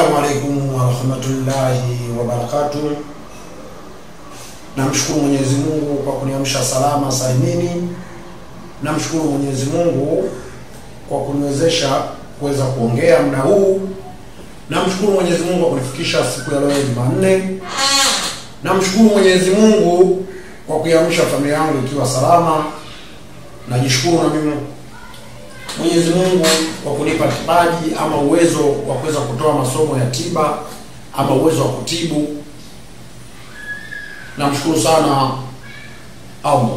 Assalamu alaikum warahmatullahi wabarakatuh. Namshukuru Mwenyezi Mungu kwa kuniamsha salama salimini. Namshukuru Mwenyezi Mungu kwa kuniwezesha kuweza kuongea muda huu. Namshukuru Mwenyezi Mungu kwa kunifikisha siku ya leo Jumanne. Namshukuru Mwenyezi Mungu kwa kuiamsha familia yangu ikiwa salama. Najishukuru na mimi Mwenyezi Mungu kwa kunipa kipaji ama uwezo wa kuweza kutoa masomo ya tiba ama uwezo wa kutibu. Namshukuru sana Allah.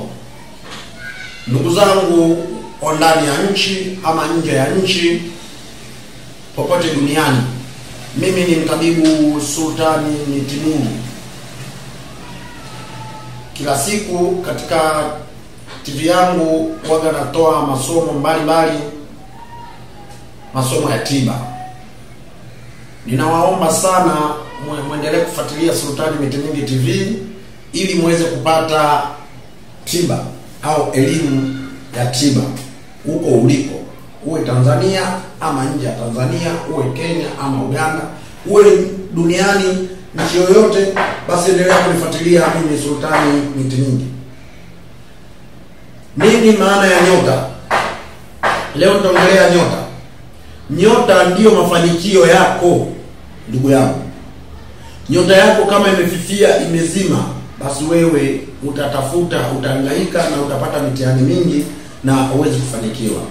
Ndugu zangu wa ndani ya nchi ama nje ya nchi, popote duniani, mimi ni mtabibu Sultani Nitimungu. Kila siku katika TV yangu waga natoa masomo mbalimbali, masomo ya tiba. Ninawaomba sana mwendelee kufuatilia Sultani Miti Mitimingi TV ili muweze kupata tiba au elimu ya tiba huko ulipo, uwe Tanzania ama nje ya Tanzania, uwe Kenya ama Uganda, uwe duniani nchi yoyote, basi endelea kunifuatilia mimi Sultani Miti Mitimingi. Nini maana ya nyota? Leo tutaongelea nyota. Nyota ndiyo mafanikio yako, ndugu yangu. Nyota yako kama imefifia, imezima, basi wewe utatafuta, utahangaika na utapata mitihani mingi na huwezi kufanikiwa.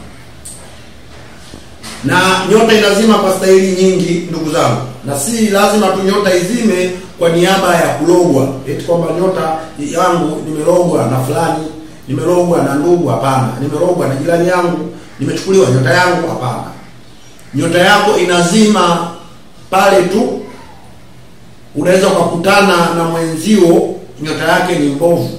Na nyota inazima kwa staili nyingi, ndugu zangu, na si lazima tu nyota izime kwa niaba ya kulogwa, eti kwamba nyota yangu nimelogwa na fulani nimelogwa na ndugu. Hapana, nimelogwa na jirani yangu, nimechukuliwa nyota yangu. Hapana, nyota yako inazima pale tu. Unaweza ukakutana na mwenzio nyota yake ni mbovu,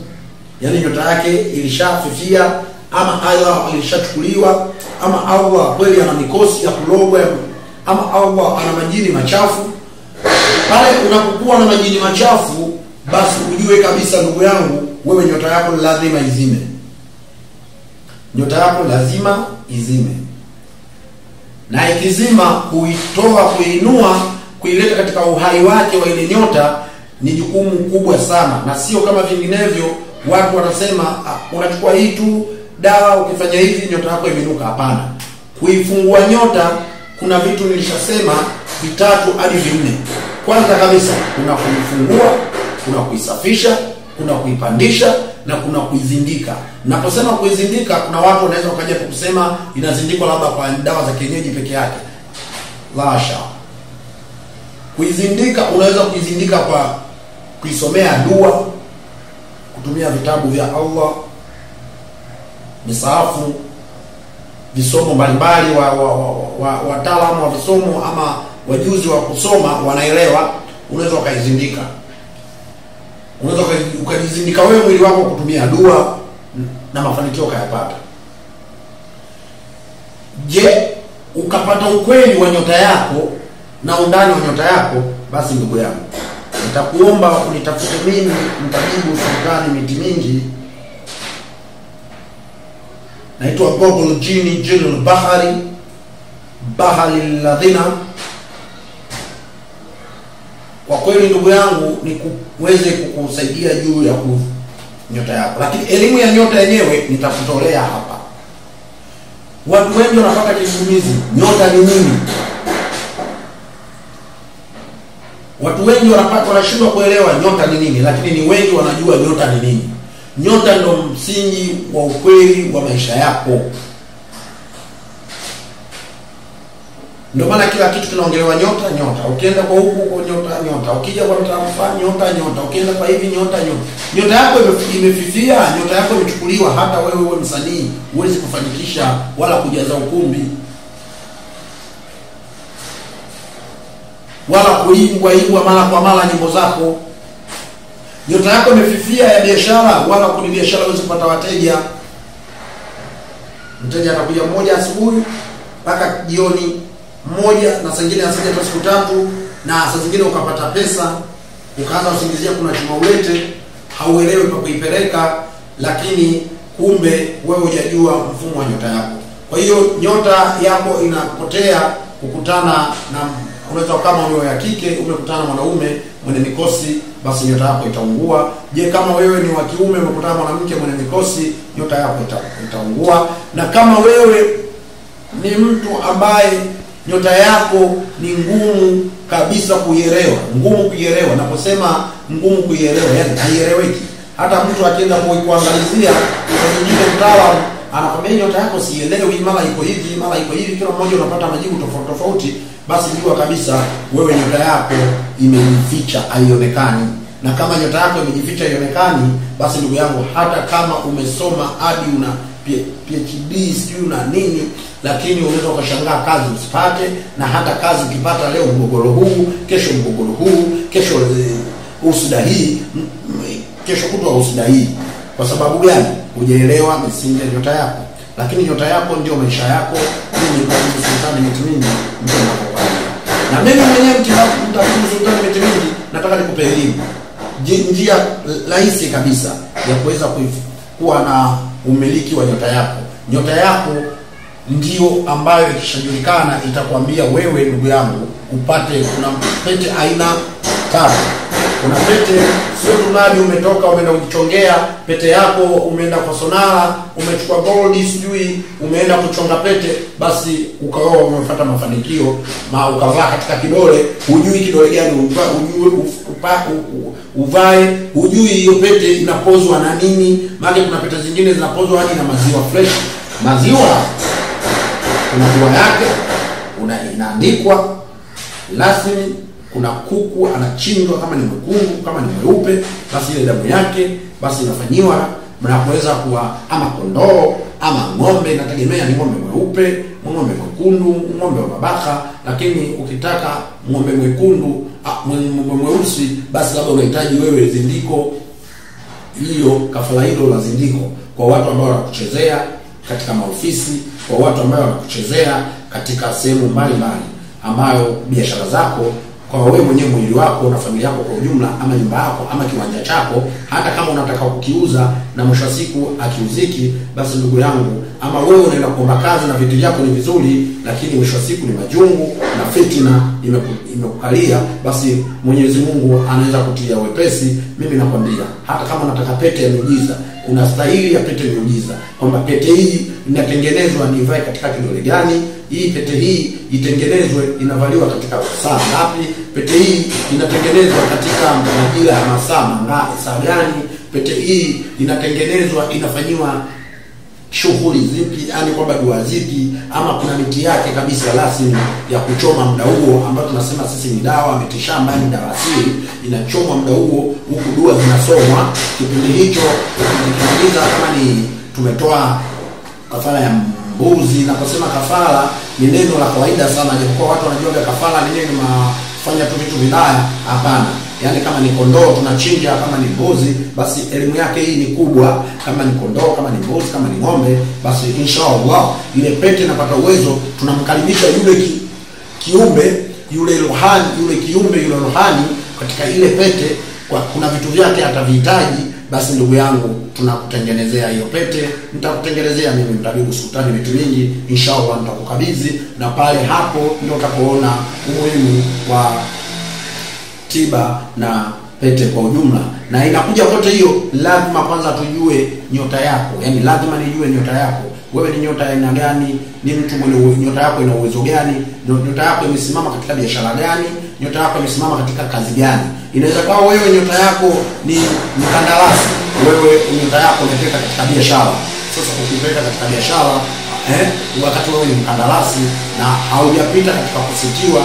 yaani nyota yake ilishafifia, ama Allah ilishachukuliwa, ama Allah kweli ana mikosi ya kulogwa, ama Allah ana majini machafu. Pale unapokuwa na majini machafu, basi ujue kabisa ndugu yangu wewe nyota yako lazima izime, nyota yako lazima izime, na ikizima, kuitoa kuinua, kuileta katika uhai wake wa ile nyota ni jukumu kubwa sana, na sio kama vinginevyo watu wanasema ah, unachukua hii tu dawa, ukifanya hivi nyota yako imenuka. Hapana, kuifungua nyota kuna vitu nilishasema vitatu hadi vinne. Kwanza kabisa kuna kuifungua, kuna kuisafisha kuna kuipandisha na kuna kuizindika. Naposema kuizindika, kuna watu wanaweza wakaja kusema inazindikwa labda kwa dawa za kienyeji peke yake. Lasha, kuizindika unaweza kuizindika kwa kuisomea dua, kutumia vitabu vya Allah, misaafu, visomo mbalimbali, wa wataalamu wa, wa, wa visomo ama wajuzi wa kusoma wanaelewa, unaweza ukaizindika unaweza ukajizindika wewe mwili wako kutumia dua na mafanikio ukayapata. Je, ukapata ukweli wa nyota yako na undani wa nyota yako, basi ndugu yangu, nitakuomba unitafute mimi mtabibu Sultani Miti Mingi. Naitwa Google Jini Jilul Bahari Bahari Ladhina kwa kweli ndugu yangu ni kuweze kukusaidia juu ya ku nyota yako, lakini elimu ya nyota yenyewe nitakutolea hapa. Watu wengi wanapata kigugumizi, nyota ni nini? Watu wengi wanapata wanashindwa kuelewa nyota ni nini, lakini ni wengi wanajua nyota ni nini. Nyota ndo msingi wa ukweli wa maisha yako. Ndio maana kila kitu kinaongelewa nyota nyota. Ukienda kwa huku kwa nyota nyota, ukija kwa mtafa nyota nyota, ukienda kwa hivi nyota nyota. Nyota yako imefifia, nyota yako imechukuliwa. Hata wewe uwe msanii huwezi kufanikisha wala kujaza ukumbi wala kuimbwa imbwa mara kwa mara nyimbo zako. Nyota yako imefifia ya biashara, wala kuni biashara huwezi kupata wateja. Mteja atakuja mmoja asubuhi mpaka jioni mmoja na saa zingine asije hata siku tatu, na saa zingine ukapata pesa ukaanza usingizia kuna chuma ulete, hauelewi pa kuipeleka, lakini kumbe wewe hujajua mfumo wa nyota yako. Kwa hiyo nyota yako inapotea kukutana na unaweza kama wewe ya kike umekutana na mwanaume mwenye mikosi basi nyota yako itaungua je kama wewe ni wa kiume umekutana na mwanamke mwenye mikosi nyota yako ita, itaungua na kama wewe ni mtu ambaye nyota yako ni ngumu kabisa kuielewa. Ngumu kuielewa. Naposema ngumu kuielewa yani haieleweki. Hata mtu akienda ku- kuangalizia kwenye mtaalamu anakwambia nyota yako sielewi mara iko hivi mara iko hivi. Kila mmoja unapata majibu tofauti tofauti. Basi jua kabisa wewe nyota yako imejificha haionekani. Na kama nyota yako imejificha haionekani basi ndugu yangu hata kama umesoma hadi una phd sijui na nini lakini unaweza ukashangaa kazi usipate na hata kazi ukipata leo mgogoro huu kesho mgogoro huu kesho husuda hii kesho kutwa husuda hii. Kwa sababu gani? Hujaelewa misingi ya nyota yako. Lakini nyota yako ndio maisha yako. Mimi mtabibu sultani miti mingi ndio nakokwambia na mimi mwenyewe mtabibu sultani Mitimingi nataka nikupe elimu. Njia rahisi kabisa ya kuweza kuwa na umiliki wa nyota yako. Nyota yako ndio ambayo ikishajulikana itakwambia wewe ndugu yangu upate kuna pete aina tatu kuna pete sio tu mradi umetoka umeenda kujichongea pete yako umeenda kwa sonara umechukua gold sijui umeenda kuchonga pete basi ukaoa umefuata mafanikio ma ukavaa katika kidole hujui kidole gani hujui uvae hujui hiyo pete inapozwa na nini maana kuna pete zingine zinapozwa hadi na maziwa fresh. Maziwa kuna dua yake una inaandikwa rasmi kuna kuku anachinjwa kama ni mwekundu kama ni mweupe basi ile damu yake basi inafanyiwa mnapoweza kuwa ama kondoo ama ng'ombe. Inategemea ni ng'ombe mweupe ng'ombe mwekundu ng'ombe wa mabaka lakini ukitaka ng'ombe mwekundu ng'ombe mweusi basi labda unahitaji wewe zindiko. Hiyo kafara hilo la zindiko kwa watu ambao wanakuchezea katika maofisi kwa watu ambao wanakuchezea katika sehemu mbalimbali ambayo biashara zako kwa wewe mwenyewe mwili wako na familia yako kwa ujumla ama nyumba yako ama kiwanja chako hata kama unataka kukiuza na mwisho wa siku akiuziki basi ndugu yangu ama wewe unaenda kuomba kazi na vitu vyako ni vizuri lakini mwisho wa siku ni majungu na fitina imeku- imekukalia basi mwenyezi mungu anaweza kutia wepesi. Mimi nakwambia hata kama unataka pete ya miujiza kuna stahili ya pete miujiza kwamba pete hii inatengenezwa nivae katika kidole gani hii pete hii itengenezwe inavaliwa katika saa ngapi? Pete hii inatengenezwa katika majira ya masaa mangapi? Saa gani? Pete hii inatengenezwa inafanyiwa shughuli zipi? Yani kwamba dua zipi? Ama kuna miti yake kabisa rasmi ya kuchoma muda huo ambayo tunasema sisi ni dawa mitishamba ni dawa asili inachomwa muda huo huku dua zinasomwa. Kipindi hicho ukimaliza kama ni tumetoa kafara ya mbuzi naposema kafara ni neno la kawaida sana japokuwa watu wanajua kafara ni neno mafanya tu vitu vibaya. Hapana yaani kama ni kondoo tunachinja kama ni mbuzi basi elimu yake hii ni kubwa. Kama ni kondoo kama ni mbuzi kama ni ng'ombe basi inshallah ile pete inapata uwezo tunamkaribisha yule ki, kiumbe yule rohani yule kiumbe yule rohani katika ile pete kwa kuna vitu vyake atavihitaji basi ndugu yangu tunakutengenezea hiyo pete. Nitakutengenezea mimi mtabibu sultani vitu vingi, inshallah nitakukabidhi. Na pale hapo ndio utakuona umuhimu wa tiba na pete kwa ujumla. Na inakuja kote hiyo lazima kwanza tujue nyota yako. Yani lazima nijue nyota yako. Wewe ni nyota aina gani? Ni mtu mwenye nyota yako ina uwezo gani? Nyo- nyota yako imesimama katika biashara gani nyota yako imesimama katika kazi gani? Inaweza kawa wewe nyota yako ni mkandarasi. Wewe nyota yako umepeka katika biashara. Sasa ukipeka katika biashara eh, wakati wewe ni mkandarasi na haujapita katika kusitiwa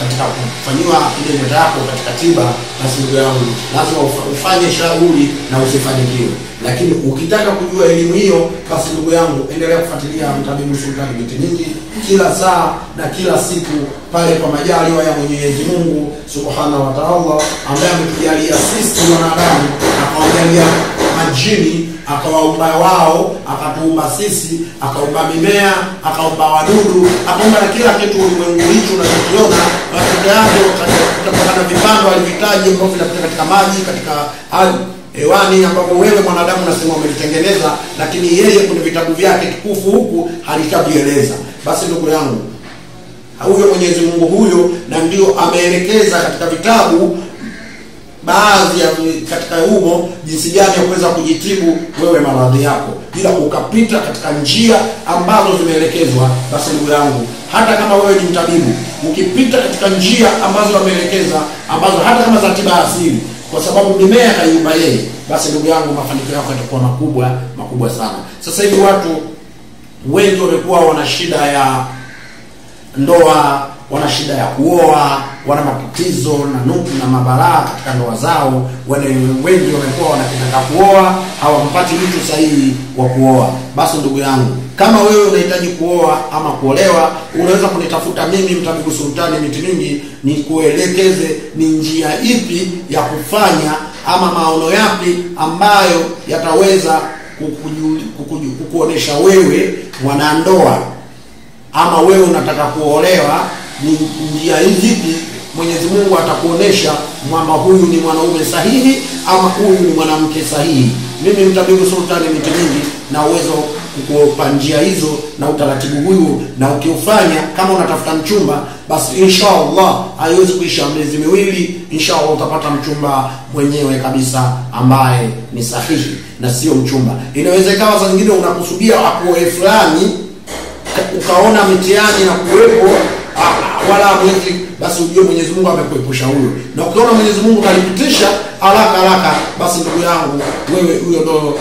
katika kufanyiwa ile ndoto yako katika tiba basi ndugu yangu. Lazima ufanye shauri na usifanikiwe lakini ukitaka kujua elimu hiyo basi ndugu yangu endelea kufuatilia mtabibu sultani binti nyingi kila saa na kila siku pale kwa majaliwa ya mwenyezi mungu subhanahu wa taala ambaye ametujalia sisi wanadamu akawajalia majini akawaumba wao akatuumba sisi akaumba mimea akaumba wadudu akaumba na kila kitu ulimwengu hicho unachokiona. Matunda yake kutokana na vipando alivitaji ambao vinapita katika maji katika ardhi hewani ambapo wewe mwanadamu unasema umelitengeneza lakini yeye kwenye vitabu vyake tukufu huku halishavieleza basi ndugu yangu huyo Mwenyezi Mungu huyo, na ndio ameelekeza katika vitabu baadhi ya katika humo jinsi gani ya kuweza kujitibu wewe maradhi yako, bila ukapita katika njia ambazo zimeelekezwa. Basi ndugu yangu, hata kama wewe ni mtabibu, ukipita katika njia ambazo wameelekeza, ambazo hata kama za tiba asili, kwa sababu mimea haiumba yeye, basi ndugu yangu, mafanikio yako yatakuwa makubwa makubwa sana. Sasa hivi watu wengi wamekuwa wana shida ya ndoa wana shida ya kuoa, wana matatizo na nuku na mabalaa katika ndoa zao. Wale wengi wamekuwa wanataka kuoa, hawampati mtu sahihi wa kuoa. Basi ndugu yangu, kama wewe unahitaji kuoa ama kuolewa, unaweza kunitafuta mimi Mtabibu Sultani Miti Mingi, nikuelekeze ni njia ipi ya kufanya ama maono yapi ambayo yataweza kukuonesha wewe mwanandoa ama wewe unataka kuolewa ni njia hizi Mwenyezi Mungu atakuonesha mama huyu ni mwanaume sahihi ama huyu ni mwanamke sahihi. Mimi Mtabibu Sultani Miti Mingi na uwezo kukupa njia hizo na utaratibu huyu, na ukiufanya kama unatafuta mchumba, basi insha Allah haiwezi kuisha miezi miwili, insha Allah utapata mchumba mwenyewe kabisa ambaye ni sahihi na sio mchumba. Inawezekana saa zingine unakusudia akuoe fulani ukaona mitiani na kuwepo wala mwezi, basi ujue Mwenyezi Mungu amekuepusha huyo, na ukiona Mwenyezi Mungu kalipitisha haraka haraka, basi ndugu yangu, wewe huyo ndo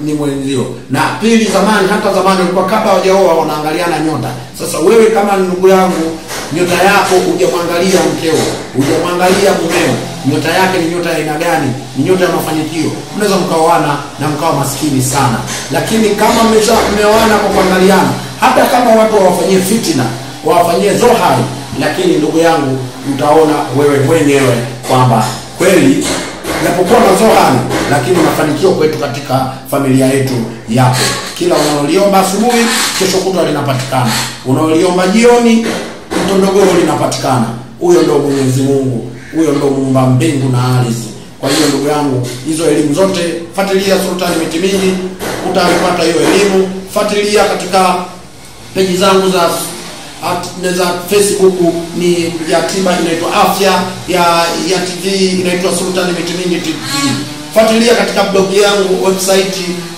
ni mwenzio. Na pili, zamani, hata zamani walikuwa kabla hawajaoa wanaangaliana nyota. Sasa wewe kama ndugu yangu, nyota yako hujamwangalia mkeo, hujamwangalia mumeo, nyota yake ni nyota ya aina gani? Ni nyota ya mafanikio. Mnaweza mkaoana na mkawa maskini sana, lakini kama mmeoana kwa kuangaliana, hata kama watu hawafanyie fitina wawafanyie zohari, lakini ndugu yangu, utaona wewe mwenyewe kwamba kweli napokuwa na zohari, lakini mafanikio kwetu katika familia yetu yapo. Kila unaoliomba asubuhi, kesho kutwa linapatikana. Unaoliomba jioni, mtondogoo linapatikana. Huyo ndo Mwenyezi Mungu, huyo ndo muumba mbingu na ardhi. Kwa hiyo ndugu yangu, hizo elimu zote fuatilia Sultani Miti Mingi, utapata hiyo elimu. Fuatilia katika peji zangu za za Facebook ni ya tiba inaitwa afya ya ya TV inaitwa Sultan Miti Mingi TV. Fuatilia katika blog yangu website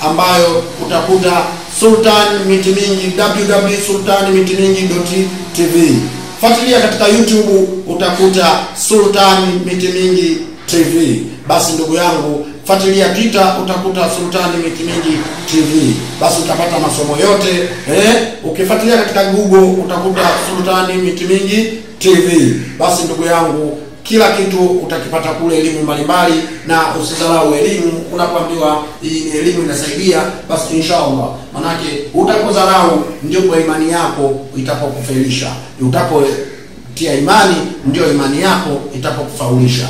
ambayo utakuta Sultan Miti Mingi www.sultanmitimingi.tv. Fuatilia katika YouTube utakuta Sultan Miti Mingi TV. Basi ndugu yangu, fuatilia Twitter utakuta Sultani Miti Mingi TV. Basi utapata masomo yote eh. Ukifuatilia katika Google utakuta Sultani Miti Mingi TV. Basi ndugu yangu, kila kitu utakipata kule, elimu mbalimbali, na usidharau elimu. Unapoambiwa hii elimu inasaidia, basi inshallah, manake utapodharau ndio kwa imani yako itapokufelisha. Utapotia imani ndio imani yako itapokufaulisha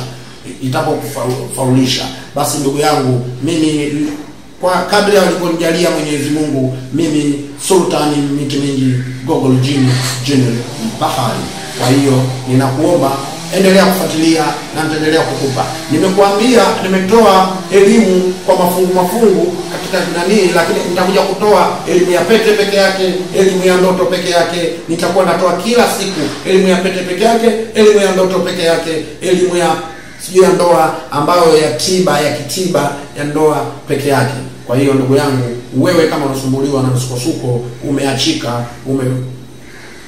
itapokufaulisha. Basi ndugu yangu, mimi kwa kadri alivyonijalia Mwenyezi Mungu, mimi Sultani Miti Mingi Jini General Bahari. Kwa hiyo ninakuomba endelea kufuatilia na nitaendelea kukupa. Nimekuambia nimetoa elimu kwa mafungu mafungu katika nani, lakini nitakuja kutoa elimu ya pete peke yake, elimu ya ndoto peke yake. Nitakuwa natoa kila siku elimu ya pete peke yake, elimu ya ndoto peke yake, elimu ya sijui ya ndoa ambayo ya tiba ya kitiba ya ndoa peke yake. Kwa hiyo ndugu yangu, wewe kama unasumbuliwa na msukosuko, umeachika, ume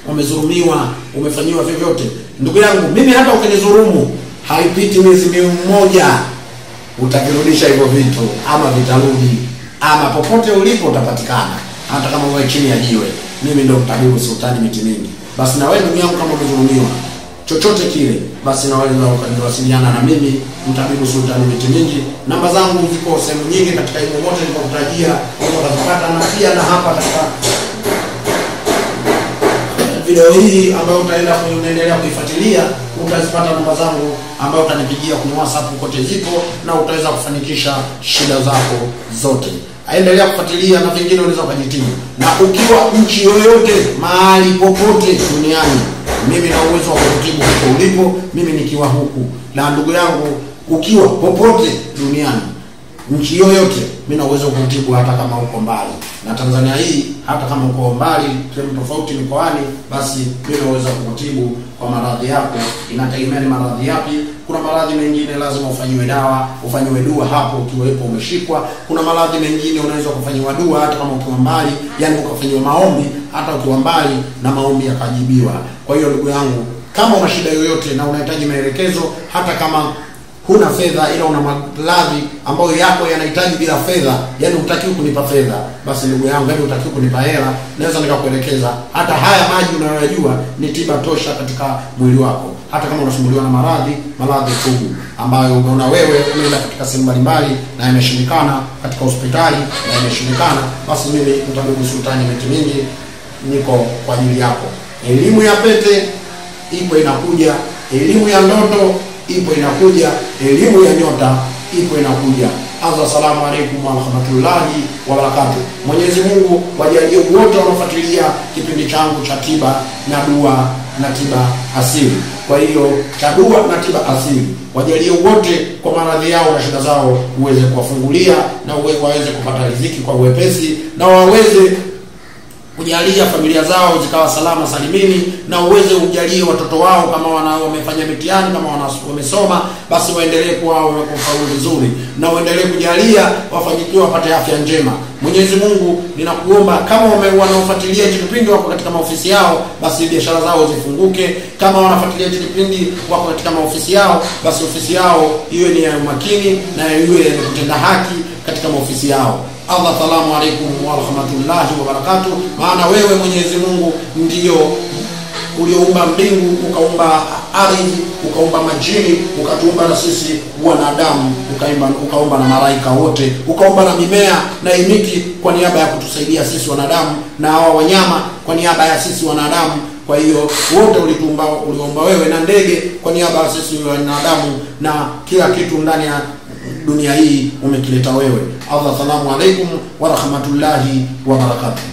umezulumiwa, umefanyiwa vyovyote, ndugu yangu, mimi hata ukinizurumu, haipiti miezi mmoja utavirudisha hivyo vitu, ama vitarudi, ama popote ulipo utapatikana, hata kama uwe chini ya jiwe. Mimi ndo mtabibu Sultani Miti Mingi. Basi na wewe ndugu yangu, kama umedhulumiwa chochote kile, basi na wale naweza kaniwasiliana na mimi mtabibu Sultani Miti Mingi. Namba zangu ziko sehemu nyingi katika hizo mote nilikokutajia, utazipata na pia na hapa katika video hii ambayo utaenda kuendelea kuifuatilia, utazipata namba zangu ambayo utanipigia kwenye WhatsApp, kote zipo na utaweza kufanikisha shida zako zote. Aendelea kufuatilia na vingine unaweza kujitii, na ukiwa nchi yoyote mahali popote duniani mimi na uwezo wa kutibu huko ulipo, mimi nikiwa huku. Na ndugu yangu, ukiwa popote duniani, nchi yoyote mimi na uwezo wa kutibu hata kama uko mbali na Tanzania hii hata kama uko mbali sehemu tofauti mikoani basi mimi naweza kukutibu kwa maradhi yako inategemea ni maradhi yapi kuna maradhi mengine lazima ufanyiwe dawa ufanyiwe dua hapo ukiwepo umeshikwa. Kuna maradhi mengine unaweza kufanyiwa dua hata kama ukiwa mbali yani ukafanyiwa maombi hata ukiwa mbali na maombi yakajibiwa. Kwa hiyo ndugu yangu kama una shida yoyote na unahitaji maelekezo hata kama huna fedha ila una maradhi ambayo yako yanahitaji bila fedha yani hutakiwi kunipa fedha. Basi ndugu yangu yani hutakiwi kunipa hela naweza nikakuelekeza. Hata haya maji unayoyajua ni tiba tosha katika mwili wako. Hata kama unasumbuliwa na maradhi maradhi sugu ambayo umeona wewe umeenda katika sehemu mbalimbali na yameshindikana katika hospitali na yameshindikana basi mimi mtabibu sultani miti mingi niko kwa ajili yako. Elimu ya pete ipo inakuja elimu ya ndoto ipo inakuja elimu ya nyota ipo inakuja. Anza asalamu alaikum warahmatullahi wabarakatuh mwenyezi mungu wajalie wote wanaofuatilia kipindi changu cha tiba na dua na tiba asili. Kwa hiyo cha dua na tiba asili wajalie wote kwa maradhi yao na shida zao uweze kuwafungulia na uwe, waweze kupata riziki kwa uwepesi na waweze kujalia familia zao zikawa salama salimini na uweze ujalie watoto wao kama wana wamefanya mitihani kama wamesoma basi waendelee kuwa kufaulu vizuri na uendelee kujalia wafanikiwe wapate afya njema. Mwenyezi mungu ninakuomba kama wanaofuatilia hichi kipindi wako katika maofisi yao basi biashara zao zifunguke. Kama wanafuatilia hichi kipindi wako katika maofisi yao basi ofisi yao iwe ni ya umakini na iwe kutenda haki katika maofisi yao allah salamu alaikum warahmatullahi wabarakatuh maana wewe mwenyezi mungu ndiyo ulioumba mbingu ukaumba ardhi ukaumba majini ukatuumba na sisi wanadamu ukaumba, ukaumba na malaika wote ukaumba na mimea na imiki kwa niaba ya kutusaidia sisi wanadamu na hawa wanyama kwa niaba ya sisi wanadamu. Kwa hiyo wote ulituumba uliomba wewe na ndege kwa niaba ya sisi wanadamu na kila kitu ndani ya dunia hii umetuleta wewe. Allah salamu alaikum warahmatullahi wabarakatuh